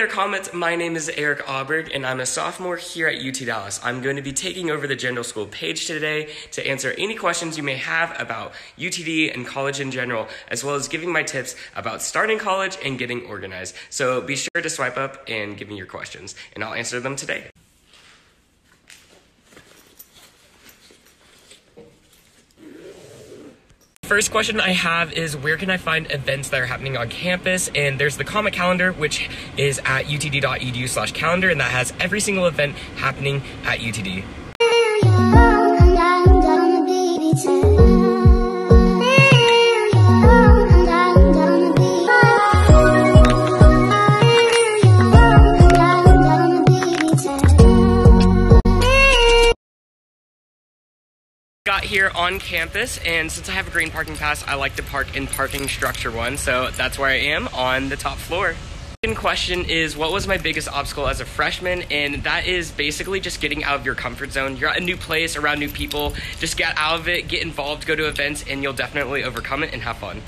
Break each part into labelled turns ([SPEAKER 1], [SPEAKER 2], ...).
[SPEAKER 1] There, comments. My name is Eric Aaberg, and I'm a sophomore here at UT Dallas. I'm going to be taking over the Jindal school page today to answer any questions you may have about UTD and college in general, as well as giving my tips about starting college and getting organized. So be sure to swipe up and give me your questions, and I'll answer them today. First question I have is where can I find events that are happening on campus? And there's the Comet Calendar, which is at utd.edu slash calendar, and that has every single event happening at UTD. On campus and since I have a green parking pass I like to park in parking structure one so that's where I am on the top floor. Second question is what was my biggest obstacle as a freshman and that is basically just getting out of your comfort zone. You're at a new place around new people just get out of it get involved go to events and you'll definitely overcome it and have fun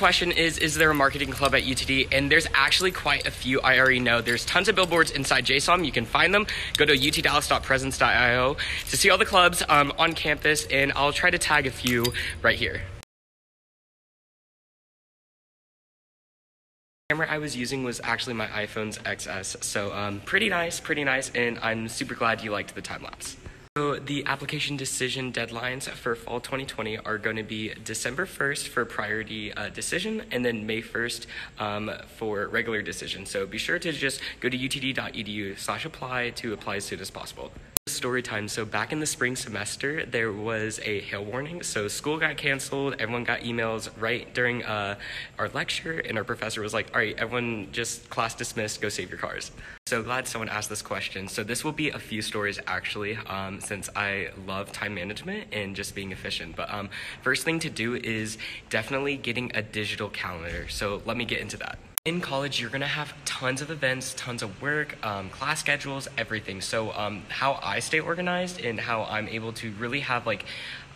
[SPEAKER 1] question is Is there a marketing club at UTD? And there's actually quite a few I already know. There's tons of billboards inside JSOM. You can find them. Go to utdallas.presence.io to see all the clubs um, on campus, and I'll try to tag a few right here. camera I was using was actually my iPhone's XS, so um, pretty nice, pretty nice, and I'm super glad you liked the time lapse. So the application decision deadlines for fall 2020 are going to be December 1st for priority uh, decision and then May 1st um, for regular decision. So be sure to just go to utd.edu slash apply to apply as soon as possible. Story time. So back in the spring semester, there was a hail warning. So school got canceled. Everyone got emails right during uh, our lecture, and our professor was like, "All right, everyone, just class dismissed. Go save your cars." So glad someone asked this question. So this will be a few stories actually, um, since I love time management and just being efficient. But um, first thing to do is definitely getting a digital calendar. So let me get into that in college, you're gonna have tons of events, tons of work, um, class schedules, everything. So, um, how I stay organized and how I'm able to really have like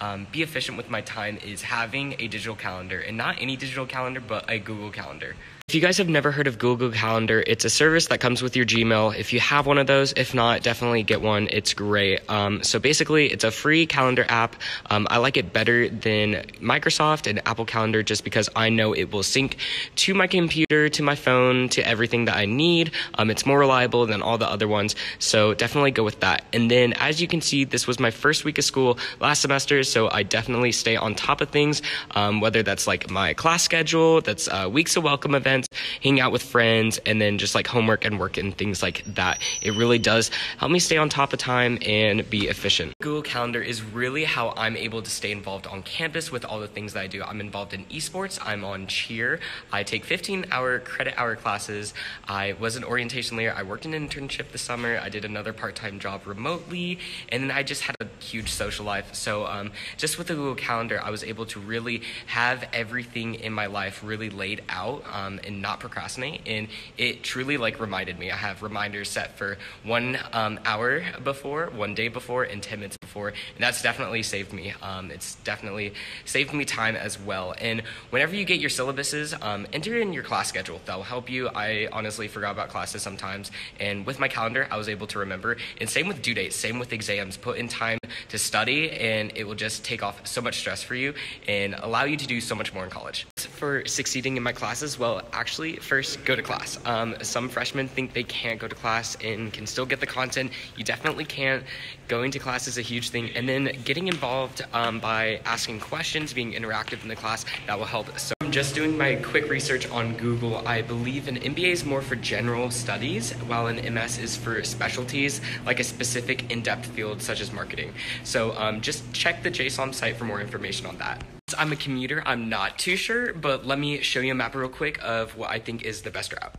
[SPEAKER 1] um, be efficient with my time is having a digital calendar, and not any digital calendar, but a Google Calendar. If you guys have never heard of Google Calendar, it's a service that comes with your Gmail. If you have one of those, if not, definitely get one. It's great. Um, so basically, it's a free calendar app. Um, I like it better than Microsoft and Apple Calendar just because I know it will sync to my computer, to my phone, to everything that I need. Um, it's more reliable than all the other ones. So definitely go with that. And then, as you can see, this was my first week of school last semester. So I definitely stay on top of things, um, whether that's like my class schedule, that's uh, weeks of welcome events hang out with friends, and then just like homework and work and things like that. It really does help me stay on top of time and be efficient. Google Calendar is really how I'm able to stay involved on campus with all the things that I do. I'm involved in esports, I'm on cheer, I take 15 hour credit hour classes, I was an orientation leader, I worked an internship this summer, I did another part time job remotely, and then I just had a huge social life. So, um, just with the Google Calendar, I was able to really have everything in my life really laid out um, and not procrastinate. And it truly like reminded me. I have reminders set for one um, hour before, one day before, and 10 minutes before. And that's definitely saved me. Um, it's definitely saved me time as well. And whenever you get your syllabuses, um, enter in your class schedule. That will help you. I honestly forgot about classes sometimes. And with my calendar, I was able to remember. And same with due dates, same with exams. Put in time to study, and it will just take off so much stress for you and allow you to do so much more in college. For succeeding in my classes, well, actually, first go to class. Um, some freshmen think they can't go to class and can still get the content. You definitely can't. Going to class is a huge thing, and then getting involved um, by asking questions, being interactive in the class, that will help. So I'm just doing my quick research on Google. I believe an MBA is more for general studies, while an MS is for specialties, like a specific in-depth field such as marketing. So um, just check the JSOM site for more information on that. I'm a commuter, I'm not too sure, but let me show you a map real quick of what I think is the best route.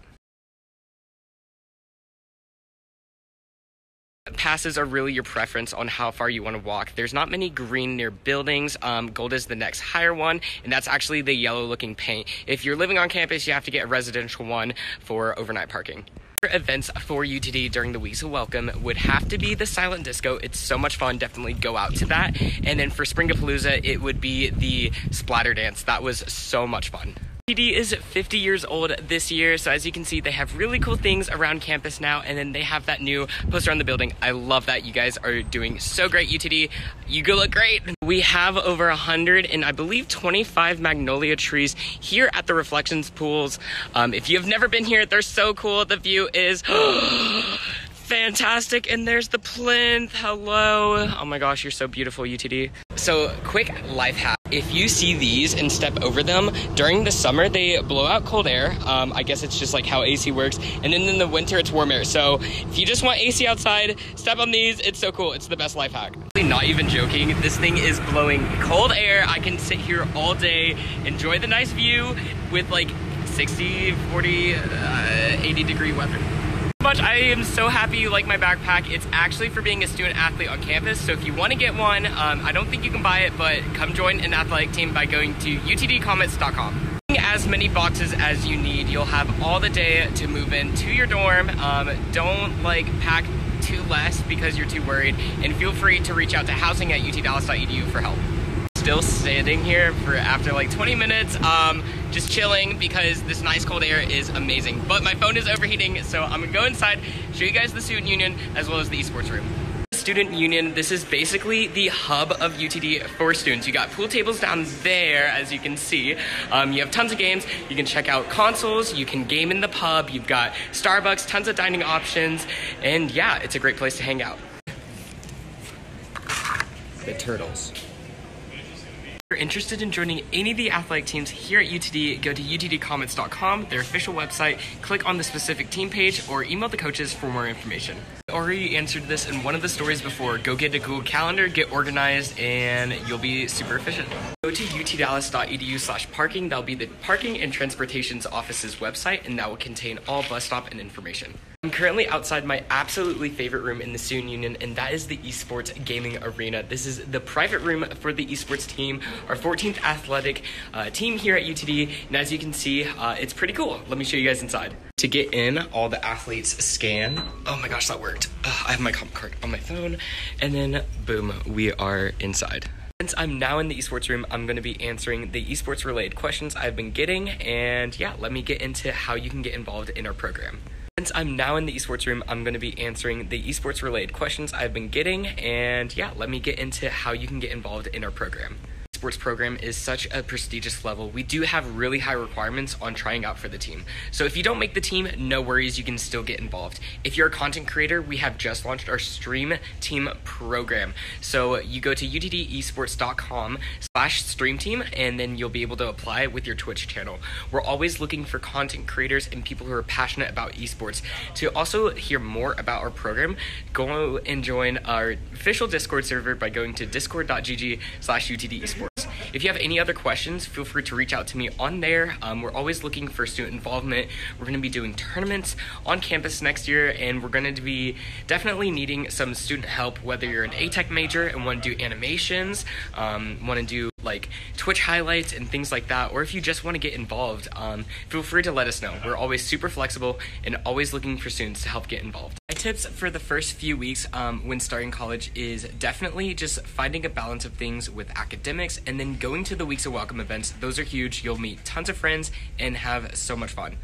[SPEAKER 1] passes are really your preference on how far you want to walk. There's not many green near buildings. Um, gold is the next higher one, and that's actually the yellow looking paint. If you're living on campus, you have to get a residential one for overnight parking events for UTD during the weeks of welcome would have to be the silent disco. It's so much fun. Definitely go out to that. And then for Springapalooza, it would be the splatter dance. That was so much fun. UTD is 50 years old this year, so as you can see, they have really cool things around campus now, and then they have that new poster on the building. I love that. You guys are doing so great, UTD. You go look great. We have over 100 and I believe 25 magnolia trees here at the Reflections pools. Um, if you have never been here, they're so cool. The view is fantastic. And there's the plinth. Hello. Oh my gosh, you're so beautiful, UTD. So, quick life hack. If you see these and step over them during the summer, they blow out cold air. Um, I guess it's just like how AC works. And then in the winter, it's warm air. So, if you just want AC outside, step on these. It's so cool. It's the best life hack. Not even joking. This thing is blowing cold air. I can sit here all day, enjoy the nice view with like 60, 40, uh, 80 degree weather much. I am so happy you like my backpack. It's actually for being a student athlete on campus. So if you want to get one, um, I don't think you can buy it, but come join an athletic team by going to utdcomets.com. As many boxes as you need. You'll have all the day to move into your dorm. Um, don't like pack too less because you're too worried. And feel free to reach out to housing at utdallas.edu for help still standing here for after like 20 minutes, um, just chilling because this nice cold air is amazing. But my phone is overheating, so I'm gonna go inside, show you guys the student union as well as the esports room. Student Union, this is basically the hub of UTD for students. You got pool tables down there, as you can see. Um, you have tons of games. You can check out consoles. You can game in the pub. You've got Starbucks, tons of dining options. And yeah, it's a great place to hang out. The turtles you're interested in joining any of the athletic teams here at UTD, go to utdcomets.com, their official website, click on the specific team page, or email the coaches for more information. Already answered this in one of the stories before. Go get a Google Calendar, get organized, and you'll be super efficient. Go to utdallas.edu slash parking. That'll be the Parking and Transportation's office's website, and that will contain all bus stop and information. I'm currently outside my absolutely favorite room in the Student Union, and that is the esports gaming arena. This is the private room for the esports team, our 14th athletic uh, team here at UTD. And as you can see, uh, it's pretty cool. Let me show you guys inside. To get in, all the athletes scan. Oh my gosh, that worked. I have my comp card on my phone, and then boom, we are inside. Since I'm now in the esports room, I'm going to be answering the esports related questions I've been getting, and yeah, let me get into how you can get involved in our program. Since I'm now in the esports room, I'm going to be answering the esports related questions I've been getting, and yeah, let me get into how you can get involved in our program sports program is such a prestigious level, we do have really high requirements on trying out for the team. So if you don't make the team, no worries, you can still get involved. If you're a content creator, we have just launched our Stream Team program. So you go to utdesports.com slash stream team and then you'll be able to apply with your Twitch channel. We're always looking for content creators and people who are passionate about esports. To also hear more about our program, go and join our official Discord server by going to discord.gg slash utd esports. If you have any other questions, feel free to reach out to me on there. Um, we're always looking for student involvement. We're going to be doing tournaments on campus next year, and we're going to be definitely needing some student help, whether you're an ATEC major and want to do animations, um, want to do like Twitch highlights and things like that, or if you just want to get involved, um, feel free to let us know. We're always super flexible and always looking for students to help get involved. Tips for the first few weeks um, when starting college is definitely just finding a balance of things with academics and then going to the Weeks of Welcome events. Those are huge. You'll meet tons of friends and have so much fun.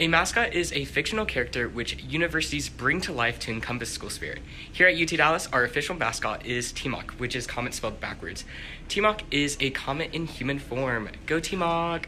[SPEAKER 1] A mascot is a fictional character which universities bring to life to encompass school spirit. Here at UT Dallas, our official mascot is Temoc, which is Comet spelled backwards. Temoc is a comet in human form. Go Temoc!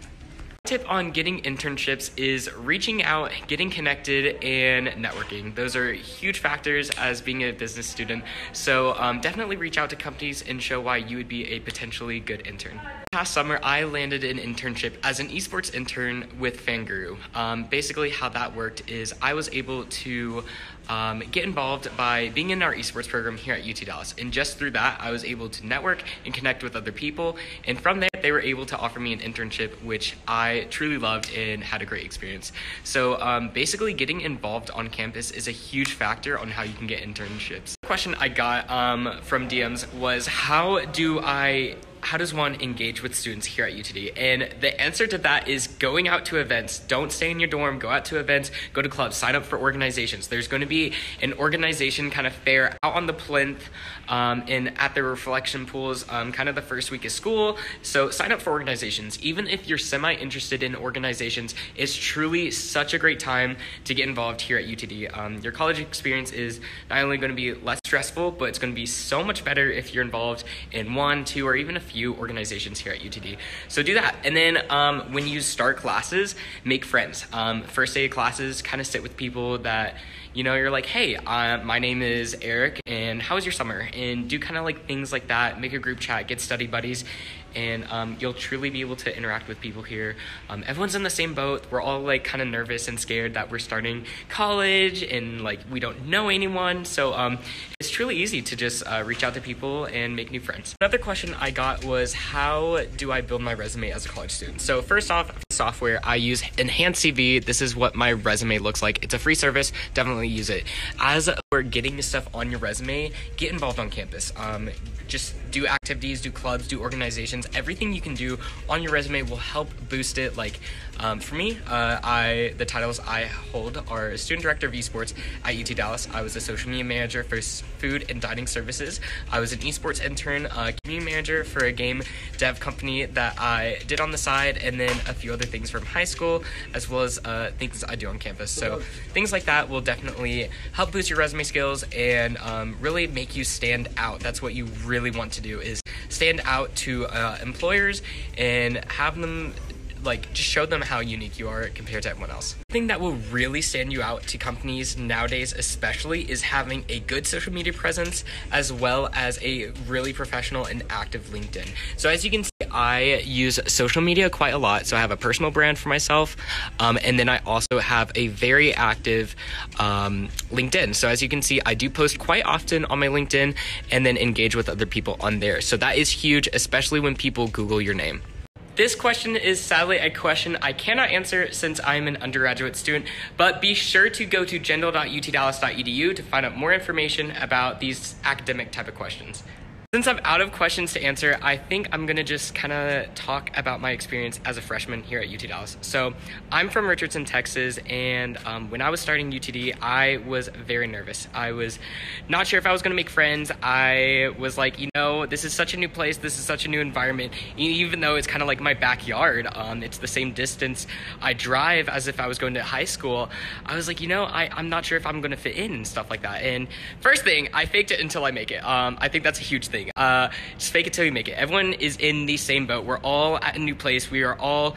[SPEAKER 1] Tip on getting internships is reaching out, getting connected, and networking. Those are huge factors as being a business student. So um, definitely reach out to companies and show why you would be a potentially good intern. Past summer, I landed an internship as an esports intern with Fanguru. Um, basically, how that worked is I was able to um, get involved by being in our esports program here at UT Dallas. And just through that, I was able to network and connect with other people. And from there, they were able to offer me an internship, which I truly loved and had a great experience. So um, basically, getting involved on campus is a huge factor on how you can get internships. The question I got um, from DMs was how do I how does one engage with students here at UTD? And the answer to that is going out to events. Don't stay in your dorm, go out to events, go to clubs, sign up for organizations. There's going to be an organization kind of fair out on the plinth um, and at the reflection pools um, kind of the first week of school. So sign up for organizations. Even if you're semi interested in organizations, it's truly such a great time to get involved here at UTD. Um, your college experience is not only going to be less stressful, but it's going to be so much better if you're involved in one, two, or even a few organizations here at UTD. So do that. And then um, when you start classes, make friends. Um, first day of classes, kind of sit with people that you know, you're like, hey, uh, my name is Eric, and how was your summer? And do kind of like things like that, make a group chat, get study buddies, and um, you'll truly be able to interact with people here. Um, everyone's in the same boat. We're all like kind of nervous and scared that we're starting college and like we don't know anyone. So um, it's truly easy to just uh, reach out to people and make new friends. Another question I got was how do I build my resume as a college student? So first off, software I use Enhanced CV. This is what my resume looks like. It's a free service. Definitely use it. As we're getting stuff on your resume, get involved on campus. Um, just do activities, do clubs, do organizations. Everything you can do on your resume will help boost it. Like um, for me, uh, I the titles I hold are student director of esports at UT Dallas. I was a social media manager for food and dining services. I was an esports intern, uh, community manager for a game dev company that I did on the side, and then a few other things from high school, as well as uh, things I do on campus. So things like that will definitely help boost your resume skills and um, really make you stand out. That's what you really want to do is stand out to uh, employers and have them like just show them how unique you are compared to everyone else. The thing that will really stand you out to companies nowadays especially is having a good social media presence as well as a really professional and active LinkedIn. So as you can see I use social media quite a lot. So I have a personal brand for myself um, and then I also have a very active um, LinkedIn. So as you can see I do post quite often on my LinkedIn and then engage with other people on there. So that is huge especially when people Google your name. This question is sadly a question I cannot answer since I'm an undergraduate student, but be sure to go to jindal.utdallas.edu to find out more information about these academic type of questions. Since I'm out of questions to answer, I think I'm gonna just kind of talk about my experience as a freshman here at UT Dallas. So, I'm from Richardson, Texas, and um, when I was starting UTD, I was very nervous. I was not sure if I was gonna make friends. I was like, you know, this is such a new place, this is such a new environment. Even though it's kind of like my backyard, um, it's the same distance I drive as if I was going to high school. I was like, you know, I, I'm not sure if I'm gonna fit in and stuff like that. And first thing, I faked it until I make it. Um, I think that's a huge thing Uh, just fake it till you make it. Everyone is in the same boat. We're all at a new place. We are all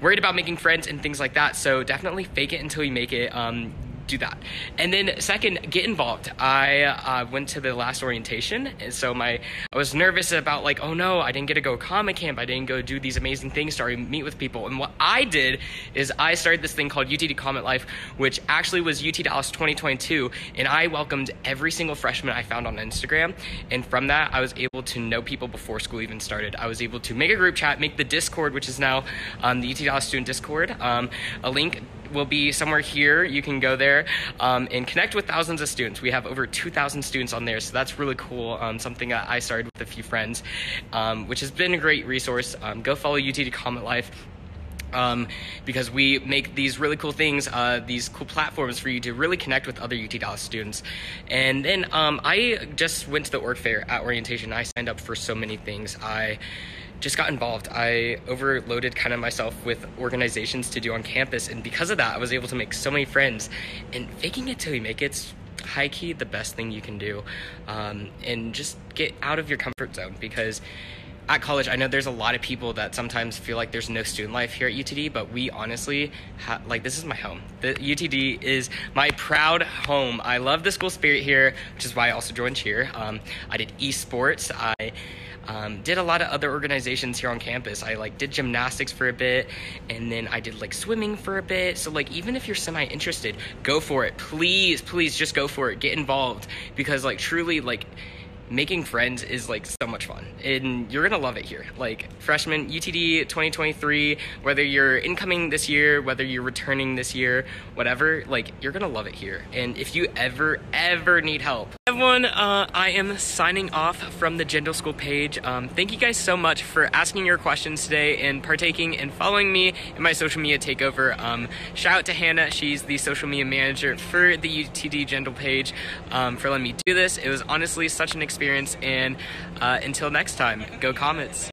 [SPEAKER 1] worried about making friends and things like that. So definitely fake it until you make it. Um, do that. And then second, get involved. I uh, went to the last orientation, and so my I was nervous about like, oh no, I didn't get to go Comet Camp. I didn't go do these amazing things, start meet with people. And what I did is I started this thing called UTD Comet Life, which actually was UT Dallas 2022, and I welcomed every single freshman I found on Instagram. And from that, I was able to know people before school even started. I was able to make a group chat, make the Discord, which is now um, the UT Dallas Student Discord, um, a link will be somewhere here. You can go there um, and connect with thousands of students. We have over 2,000 students on there, so that's really cool. Um, something that I started with a few friends, um, which has been a great resource. Um, go follow UTD Comet Life. Um, because we make these really cool things, uh, these cool platforms for you to really connect with other UT Dallas students. And then um, I just went to the org fair at orientation. I signed up for so many things. I just got involved. I overloaded kind of myself with organizations to do on campus, and because of that, I was able to make so many friends. And faking it till you make it's high key the best thing you can do, um, and just get out of your comfort zone because. At college, I know there's a lot of people that sometimes feel like there's no student life here at UTD, but we honestly, ha- like, this is my home. The UTD is my proud home. I love the school spirit here, which is why I also joined cheer. Um, I did esports. I um, did a lot of other organizations here on campus. I like did gymnastics for a bit, and then I did like swimming for a bit. So like even if you're semi interested, go for it. Please, please just go for it. Get involved because like truly like making friends is like so much fun and you're gonna love it here like freshman utd 2023 whether you're incoming this year whether you're returning this year whatever like you're gonna love it here and if you ever ever need help everyone. Uh, I am signing off from the Jindal School page. Um, thank you guys so much for asking your questions today and partaking and following me in my social media takeover. Um, shout out to Hannah. She's the social media manager for the UTD Jindal page um, for letting me do this. It was honestly such an experience. And uh, until next time, go Comets.